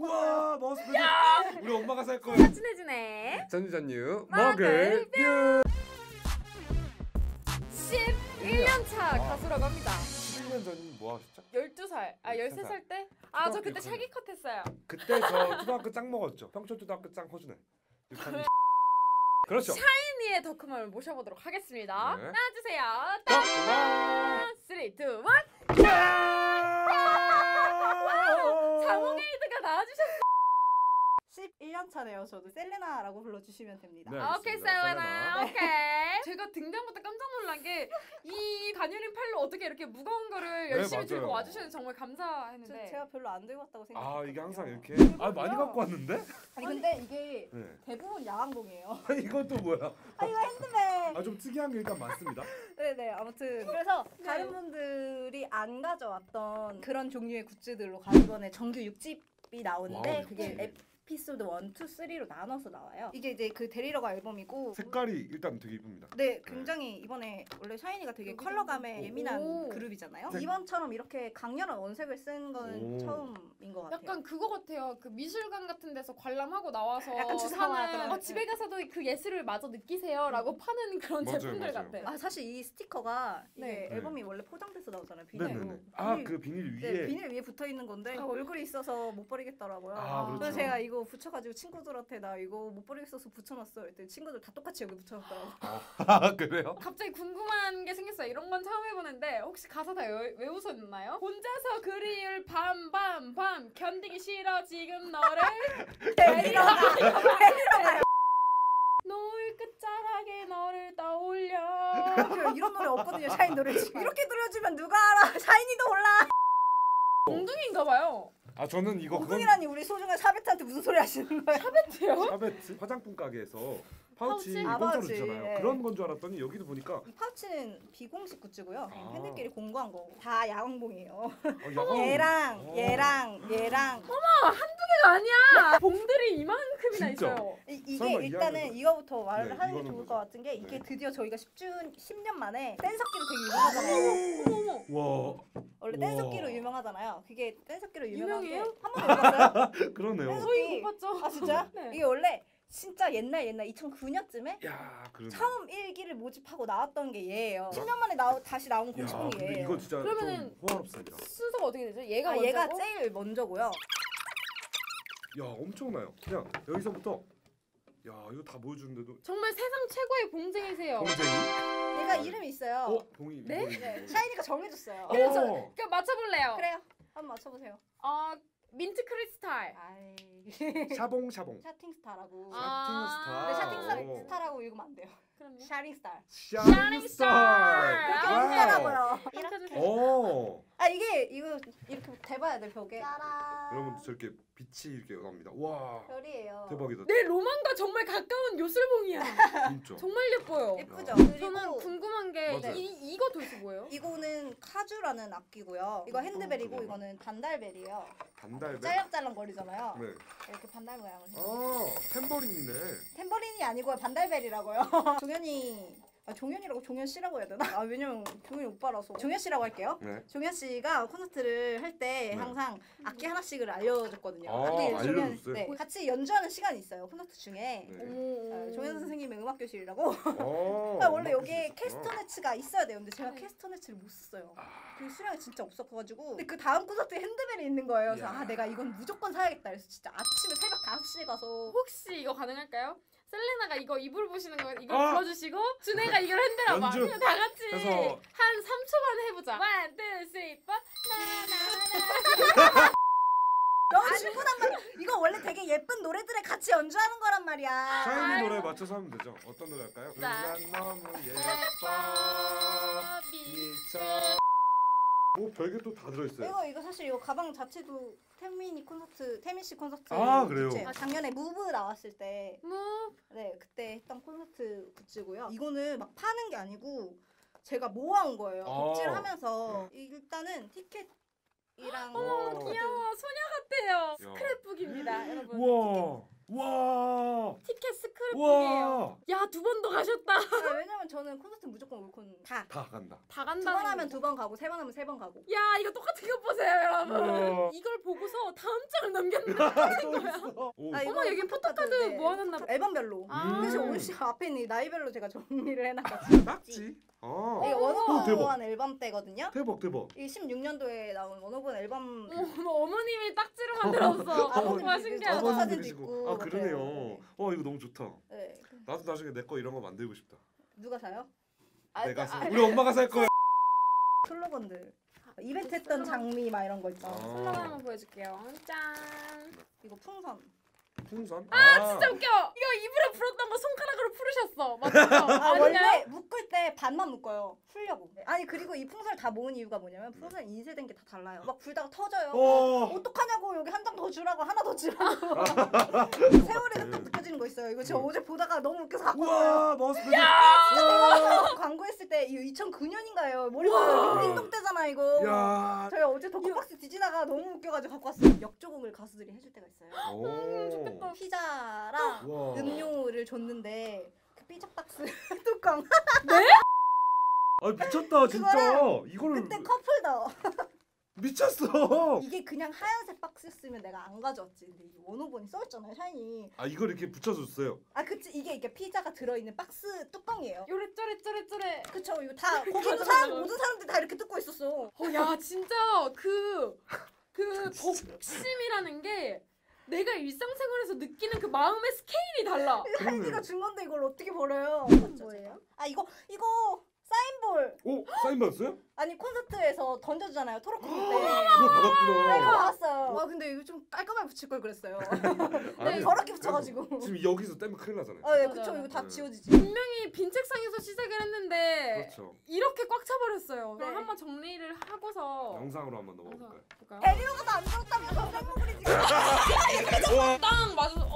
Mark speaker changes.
Speaker 1: 우와 마우스 패드 우리 엄마가 살 거야
Speaker 2: 친해지네.
Speaker 1: 전유전유
Speaker 2: 먹을
Speaker 1: 먹을 뷰
Speaker 2: 11년 차 가수라고 합니다.
Speaker 1: 11년 전 뭐 하셨죠?
Speaker 2: 12살. 아 13살 때? 아 저 그때 샤기 컷 했어요.
Speaker 1: 그때 저 초등학교 짱 먹었죠 평촌 초등학교 짱 허준해. 그렇죠
Speaker 2: 샤이니의 덕후맘을 모셔보도록 하겠습니다.
Speaker 1: 네.
Speaker 2: 나와주세요.
Speaker 1: 덕후맘.
Speaker 2: 3, 2, 1. 자몽에이드가 나와주셨어요.
Speaker 3: 11년 차네요. 저도 셀레나라고 불러주시면 됩니다.
Speaker 1: 네.
Speaker 2: 오케이,
Speaker 1: 알겠습니다.
Speaker 2: 세원아.
Speaker 1: 셀레나.
Speaker 2: 오케이. 제가 등장부터 깜짝 놀란 게 이 가녀린 팔로 어떻게 이렇게 무거운 거를 열심히
Speaker 1: 맞아요.
Speaker 2: 들고 와주셔서 정말
Speaker 3: 저,
Speaker 2: 감사했는데.
Speaker 3: 제가 별로 안 들고 왔다고 생각해요.
Speaker 1: 아 이게 항상 이렇게 아 많이 갖고 왔는데?
Speaker 3: 아니 근데 이게
Speaker 1: 네
Speaker 3: 대부분 야광봉이에요.
Speaker 1: 이건 또 뭐야
Speaker 3: 아 이거 핸드백.
Speaker 1: 아 좀 특이한 게 일단 많습니다
Speaker 3: 네네 아무튼 그래서
Speaker 2: 네.
Speaker 3: 다른 분들이 안 가져왔던 그런 종류의 굿즈들로 가 이번에 정규 6집이 나오는데
Speaker 1: wow,
Speaker 3: 그게
Speaker 1: 육집.
Speaker 3: 에피소드 1, 2, 3로 나눠서 나와요. 이게 이제 그 데리러가 앨범이고
Speaker 1: 색깔이 일단 되게 이쁩니다
Speaker 3: 네, 굉장히 이번에 원래 샤이니가 되게 컬러감에
Speaker 1: 오.
Speaker 3: 예민한
Speaker 2: 오.
Speaker 3: 그룹이잖아요.
Speaker 1: 네.
Speaker 3: 이번처럼 이렇게 강렬한 원색을 쓴 건
Speaker 1: 오.
Speaker 3: 처음인 것 같아요.
Speaker 2: 약간 그거 같아요. 그 미술관 같은 데서 관람하고 나와서
Speaker 3: 약간 주사와
Speaker 2: 사는 어, 집에 가서도 그 예술을 마저 느끼세요라고 파는 그런
Speaker 1: 맞아요,
Speaker 2: 제품들
Speaker 1: 맞아요.
Speaker 2: 같아.
Speaker 3: 아 사실 이 스티커가
Speaker 2: 네.
Speaker 3: 이게
Speaker 1: 네.
Speaker 3: 앨범이 원래 포장돼서 나오잖아요. 비닐로.
Speaker 1: 네네네 아
Speaker 3: 비닐-
Speaker 1: 그 비닐
Speaker 3: 네,
Speaker 1: 위에
Speaker 3: 비닐 위에 붙어 있는 건데 아, 얼굴이 있어서 못 버리겠더라고요.
Speaker 1: 아, 그렇죠.
Speaker 3: 그래서 제가 이거 붙여가지고 친구들한테 나 이거 못 버리겠어서 붙여놨어. 그랬더니 친구들 다 똑같이 여기 붙여놨더라고.
Speaker 1: 아 그래요?
Speaker 2: 갑자기 궁금한 게 생겼어요. 이런 건 처음 해보는데 혹시 가사 다 외, 외우셨나요? 혼자서 그리울 밤밤밤 견디기 싫어 지금 너를
Speaker 3: 데리러 가.
Speaker 2: 노을 끝자락에 너를 떠올려
Speaker 3: 이런 노래 없거든요. 샤인 노래 지금 이렇게 들려주면 누가 알아? 샤이니도 몰라.
Speaker 2: 엉덩이인가 봐요.
Speaker 1: 아 저는 이거
Speaker 3: 엉덩이라니 우리 소중한 샤베트한테 무슨 소리 하시는 거예요?
Speaker 2: 샤베트요?
Speaker 1: 샤베트 화장품 가게에서 파우치
Speaker 2: 파우치?
Speaker 3: 아,
Speaker 1: 공짜로
Speaker 3: 파우치.
Speaker 1: 주잖아요
Speaker 3: 네.
Speaker 1: 그런 건 줄 알았더니 여기도 보니까
Speaker 3: 이 파우치는 비공식 굿즈고요.
Speaker 1: 아.
Speaker 3: 팬들끼리 공구한 거고 다 야광봉이에요.
Speaker 1: 어, 야광-
Speaker 3: 얘랑
Speaker 1: 어.
Speaker 3: 얘랑 얘랑
Speaker 2: 이게 아니야. 봉들이 이만큼이나
Speaker 1: 진짜?
Speaker 2: 있어요.
Speaker 3: 이, 이게
Speaker 1: 설마 이
Speaker 3: 일단은 이거부터 말을
Speaker 1: 네,
Speaker 3: 하는 게
Speaker 1: 이거는
Speaker 3: 좋을? 것 같은 게 이게
Speaker 1: 네.
Speaker 3: 드디어 저희가 10주 10년 만에 땐석기로 되게 유명하잖아요.
Speaker 2: 어머 어머.
Speaker 1: 와
Speaker 3: 원래
Speaker 1: 우와.
Speaker 3: 댄석기로 유명하잖아요. 그게 댄석기로 유명한
Speaker 2: 유명해요?
Speaker 3: 게한 번도 못 봤어요?
Speaker 1: 그러네요
Speaker 2: 저희 못 봤죠?
Speaker 3: 아 진짜?
Speaker 2: 네.
Speaker 3: 이게 원래 진짜 옛날 옛날 2009년쯤에
Speaker 1: 야 그러네
Speaker 3: 처음 1기를 모집하고 나왔던 게 얘예요. 10년 만에 나오, 다시 나온
Speaker 1: 야
Speaker 3: 공식이
Speaker 1: 근데
Speaker 3: 얘예요.
Speaker 1: 이거 진짜
Speaker 2: 그러면은-
Speaker 1: 좀 호환업사이다
Speaker 2: 순서가 어떻게 되죠? 얘가
Speaker 3: 아,
Speaker 2: 먼저고
Speaker 3: 얘가 제일 먼저고요.
Speaker 1: 야 엄청나요 그냥 여기서부터 야 이거 다 보여주는데도
Speaker 2: 정말 세상 최고의 봉쟁이세요.
Speaker 1: 봉쟁이
Speaker 3: 얘가 이름이 있어요.
Speaker 1: 어 봉이
Speaker 2: 네?
Speaker 3: 네, 샤이니가 정해줬어요.
Speaker 2: 그래서-
Speaker 1: 어.
Speaker 2: 그럼 맞춰볼래요.
Speaker 3: 그래요. 한번 맞춰보세요.
Speaker 2: 어 민트 크리스탈.
Speaker 3: 아이
Speaker 1: 샤봉 샤봉
Speaker 3: 샤팅 스타라고.
Speaker 2: 아.
Speaker 3: 근데
Speaker 1: 샤팅
Speaker 3: 샤팅
Speaker 1: 스타
Speaker 3: 스타, 스타라고 읽으면 안 돼요.
Speaker 2: 그럼요.
Speaker 3: 샤링 스타.
Speaker 1: 샤닝
Speaker 2: 스타.
Speaker 3: 그렇게
Speaker 2: wow.
Speaker 3: 읽더라고요.
Speaker 2: 펼쳐주세요.
Speaker 3: 오아 이게 이거 이렇게 대봐야 돼 벽에.
Speaker 1: 여러분 저렇게 빛이 이렇게 나옵니다 와
Speaker 3: 별이에요.
Speaker 1: 대박이다
Speaker 2: 내 로망과 정말 가까운 요술봉이야.
Speaker 1: 진짜
Speaker 2: 정말 예뻐요.
Speaker 3: 예쁘죠.
Speaker 2: 저는
Speaker 3: 그리고
Speaker 2: 궁금한 게
Speaker 1: 맞아요.
Speaker 2: 이, 이거 도대체 뭐예요?
Speaker 3: 이거는 카주라는 악기고요. 이거 핸드벨이고
Speaker 1: 그래요?
Speaker 3: 이거는 반달벨이에요.
Speaker 1: 반달배
Speaker 3: 짤랑짤랑 거리잖아요.
Speaker 1: 네.
Speaker 3: 이렇게 반달 모양을. 해요.
Speaker 1: 아 탬버린이네
Speaker 3: 템버린이 아니고요 반달벨이라고요. 종현이 아 종현이라고 종현 씨라고 해야 되나? 아 왜냐면 종현이 오빠라서 종현 씨라고 할게요.
Speaker 1: 네
Speaker 3: 종현 씨가 콘서트를 할때
Speaker 1: 네.
Speaker 3: 항상 악기 하나씩을 알려줬거든요.
Speaker 1: 아,
Speaker 3: 악기 종현-
Speaker 1: 알려줬어요?
Speaker 3: 네, 같이 연주하는 시간이 있어요 콘서트 중에.
Speaker 1: 네.
Speaker 3: 아, 종현 선생님의 음악 교실이라고.
Speaker 1: 어,
Speaker 3: 아, 원래
Speaker 1: 음악
Speaker 3: 여기에
Speaker 1: 교실이었구나.
Speaker 3: 캐스터 네츠가 있어야 돼요. 근데 제가
Speaker 2: 네.
Speaker 3: 캐스터 네츠를 못 썼어요.
Speaker 1: 아,
Speaker 3: 그 수량이 진짜 없었가지고. 근데 그 다음 콘서트에 핸드벨이 있는 거예요. 그래서
Speaker 1: 이야.
Speaker 3: 아 내가 이건 무조건 사야겠다. 그래서 진짜 아침에 새벽 5시에 가서
Speaker 2: 혹시 이거 가능할까요? 셀레나가 이거 이불 보시는 거 이거
Speaker 1: 아!
Speaker 2: 불러주시고 준혜가 이걸 흔들어 봐.
Speaker 1: 연주.
Speaker 2: 그냥 다 같이
Speaker 1: 해서-
Speaker 2: 한 3초만 해보자. One, two, three, four. 나나나.
Speaker 3: 너무 중구난 말이야. 이거 원래 되게 예쁜 노래들에 같이 연주하는 거란 말이야.
Speaker 1: 샤이니. 노래에 맞춰서 하면 되죠 어떤 노래 할까요?
Speaker 2: 자.
Speaker 1: 난 너무 예뻐
Speaker 2: 미.
Speaker 1: 미쳐 오 별게 또 다 들어있어요
Speaker 3: 이거 이거 사실 이거 가방 자체도 태민이 콘서트 태민 씨 콘서트
Speaker 1: 아, 그래요?
Speaker 3: 굿즈예요. 작년에 무브 나왔을 때
Speaker 2: 무.
Speaker 3: 네, 그때 했던 콘서트 굿즈고요. 이거는 막 파는 게 아니고 제가 모아온 거예요.
Speaker 1: 아.
Speaker 3: 덕질을 하면서 일단은 티켓이랑
Speaker 1: 어머,
Speaker 3: 콘서트
Speaker 2: 귀여워. 소녀 같아요.
Speaker 1: 야.
Speaker 2: 스크랩북입니다, 여러분.
Speaker 1: 우와 와
Speaker 2: 티켓 스크랩북이에요.
Speaker 1: 우와
Speaker 2: 야, 두 번 더 가셨다.
Speaker 3: 아, 왜냐면 저는 콘서트 무조건 올콘 다.
Speaker 1: 다 간다
Speaker 2: 다
Speaker 3: 두
Speaker 2: 간다.
Speaker 3: 번 하면 두 번 가고 세 번 하면 세 번 가고.
Speaker 2: 야, 이거 똑같은 거 보세요, 여러분.
Speaker 1: 우와.
Speaker 2: 이걸 보고서 다음 장을 넘겼는데
Speaker 1: 또 있어. 오.
Speaker 3: 아, 이거
Speaker 2: 어머 여기 포토카드
Speaker 3: 네.
Speaker 2: 모아놨나 봐.
Speaker 3: 앨범별로.
Speaker 2: 아.
Speaker 3: 그래서 오늘 씨 앞에 있는 이 나이별로 제가 정리를 해놨거든요.
Speaker 1: 딱지. 아.
Speaker 3: 이게
Speaker 1: 오, 대박.
Speaker 3: 원오원 앨범 때거든요.
Speaker 1: 대박 대박.
Speaker 3: 이 16년도에 나온 원오원 앨범
Speaker 2: 어머 어머님이 딱지로 만들었어.
Speaker 3: 아버님
Speaker 2: 와 신기하다.
Speaker 3: 아버님 사진도. 있고
Speaker 1: 아. 그러네요.
Speaker 3: 네.
Speaker 1: 어 이거 너무 좋다.
Speaker 3: 네.
Speaker 1: 나도 나중에 내 거 이런 거 만들고 싶다.
Speaker 3: 누가 사요?
Speaker 1: 내가
Speaker 2: 아,
Speaker 1: 사. 우리 엄마가 살 거야.
Speaker 3: 슬로건들. 이벤트 했던 장미 막 이런 거 있잖아.
Speaker 1: 아.
Speaker 2: 슬로건 한번 보여줄게요. 짠.
Speaker 3: 이거 풍선.
Speaker 1: 풍선.
Speaker 2: 아 진짜 웃겨. 이거 입으로 풀었던 거 손가락으로 풀으셨어. 맞죠?
Speaker 3: 아
Speaker 2: 아니에요?
Speaker 3: 원래 묶을 때 반만 묶어요. 풀려고. 아니 그리고 이 풍선을 다 모은 이유가 뭐냐면 풍선 인쇄된 게 다 달라요. 막 불다가 터져요.
Speaker 1: 어.
Speaker 3: 어떡하냐고 여기 한 장 더 주라고 하나 더 주라고 세월이 딱 느껴지는 거 있어요 이거 저 어제 보다가 너무 웃겨서 갖고 왔어요
Speaker 1: 우와 마우스 패드.
Speaker 3: 광고했을 때 이거 2009년인가요 머리가 링딩동 때잖아 이거
Speaker 1: 야.
Speaker 3: 저희 어제 덕후박스 뒤지다가 너무 웃겨가지고 갖고 왔어요 역조공을 가수들이 해줄 때가 있어요
Speaker 1: 오.
Speaker 2: 좋겠다.
Speaker 3: 피자랑
Speaker 1: 와.
Speaker 3: 음료를 줬는데 그 피자 박스 뚜껑
Speaker 1: 아 미쳤다 진짜. 이거를
Speaker 3: 그때 컵홀더
Speaker 1: 미쳤어.
Speaker 3: 이게 그냥 하얀색 박스였으면 내가 안 가져왔지 근데 이게 원오본이 써있잖아요 샤이니
Speaker 1: 아 이걸 이렇게 붙여줬어요.
Speaker 3: 아 그치 이게 이게 피자가 들어있는 박스 뚜껑이에요
Speaker 2: 요래 쪼래 쪼래 쪼래.
Speaker 3: 그쵸 이거 다 거기도
Speaker 2: 맞아,
Speaker 3: 사람. 모든 사람들이 다 이렇게 뜯고 있었어
Speaker 2: 어, 야 진짜 그그 복심이라는 게 내가 일상생활에서 느끼는 그 마음의 스케일이 달라.
Speaker 3: 하이니가 준 건데 이걸 어떻게 버려요 뭐예요? 아 이거 이거 사인볼
Speaker 1: 오 사인 받았어요?
Speaker 3: 아니 콘서트에서 던져주잖아요 토로코미 때
Speaker 1: 그걸
Speaker 3: 이거
Speaker 1: 받았구나.
Speaker 3: 나왔어요 와 근데 이거 좀 깔끔하게 붙일 걸 그랬어요
Speaker 1: 아니,
Speaker 3: 더럽게 붙여가지고
Speaker 1: 지금 여기서 떼면 큰일 나잖아요.
Speaker 3: 아 예. 그쵸 이거 다
Speaker 1: 네.
Speaker 3: 지워지지
Speaker 2: 분명히 빈 책상에서 시작을 했는데
Speaker 1: 그렇죠.
Speaker 2: 이렇게 꽉 차버렸어요. 그럼
Speaker 3: 네.
Speaker 2: 한번 정리를 하고서
Speaker 1: 영상으로 한번 넘어볼까요?
Speaker 2: 볼까요?
Speaker 3: 에리로가 안 들었다면서 생목을이 지금
Speaker 1: 와.
Speaker 2: 땅 맞아.